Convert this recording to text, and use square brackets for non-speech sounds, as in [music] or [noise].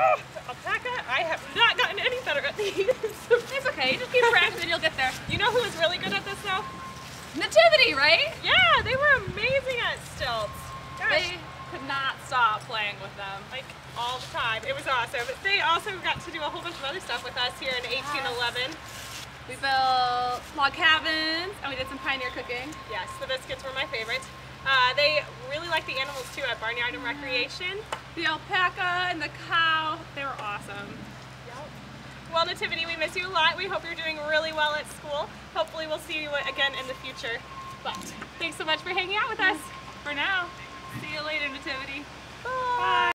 Oh, alpaca, I have not gotten any better at these. [laughs] It's okay. Just keep practicing. You'll get there. you know who is really good at this though? Nativity, right? Yeah, they were amazing at stilts. Gosh, They could not stop playing with them. like all the time. It was awesome. They also got to do a whole bunch of other stuff with us here in 1811. We built log cabins and we did some pioneer cooking. Yes, the biscuits were my favorite. Uh, they really like the animals too at Barnyard and Recreation. The alpaca and the cow, they were awesome. Well, Nativity, we miss you a lot. We hope you're doing really well at school. Hopefully, we'll see you again in the future. But thanks so much for hanging out with us. For now, see you later, Nativity.